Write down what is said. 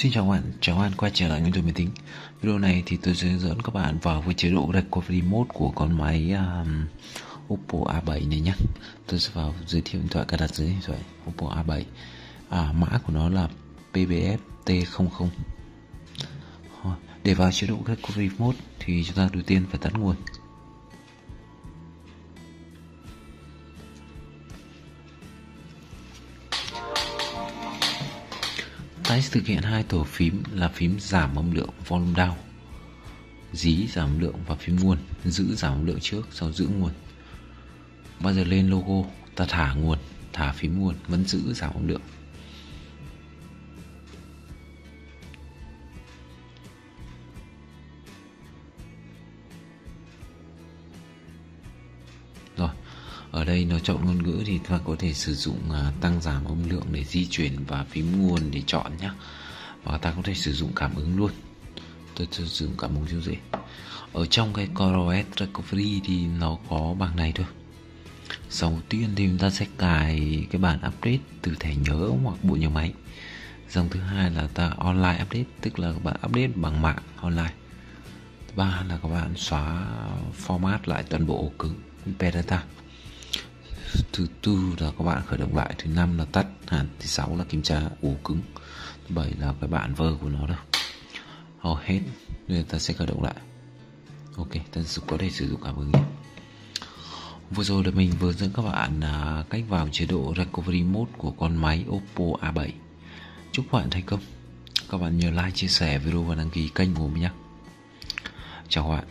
Xin chào các bạn, chào các bạn quay trở lại với tôi máy tính Video này thì tôi sẽ hướng dẫn các bạn vào với chế độ Recovery Mode của con máy um, Oppo A7 này nhé Tôi sẽ vào giới thiệu điện thoại cài đặt dưới điện thoại Oppo A7 à, Mã của nó là PBF T00 Để vào chế độ Recovery Mode thì chúng ta đầu tiên phải tắt nguồn. Tái thực hiện hai tổ phím là phím giảm âm lượng volume down, dí giảm âm lượng và phím nguồn, giữ giảm âm lượng trước sau giữ nguồn. Bao giờ lên logo, ta thả nguồn, thả phím nguồn, vẫn giữ giảm âm lượng. Ở đây nó chọn ngôn ngữ thì ta có thể sử dụng à, tăng giảm âm lượng để di chuyển và phím nguồn để chọn nhé và ta có thể sử dụng cảm ứng luôn. Tôi sử dụng cảm ứng siêu dễ. Ở trong cái CoreOS Recovery thì nó có bằng này thôi. Đầu tiên thì chúng ta sẽ cài cái bản update từ thẻ nhớ hoặc bộ nhớ máy. Dòng thứ hai là ta online update, tức là các bạn update bằng mạng online. Thứ ba là các bạn xóa format lại toàn bộ ổ cứng metadata thứ tư là các bạn khởi động lại thứ năm là tắt hẳn thứ sáu là kiểm tra ổ cứng thứ bảy là cái bản vơ của nó đâu. Hầu hết nên ta sẽ khởi động lại. Ok ta có thể sử dụng cảm ứng nhé. Vừa rồi là mình vừa dẫn các bạn à, cách vào chế độ recovery mode của con máy oppo a 7 chúc các bạn thành công. Các bạn nhớ like chia sẻ video và đăng ký kênh của mình nhé. Chào các bạn.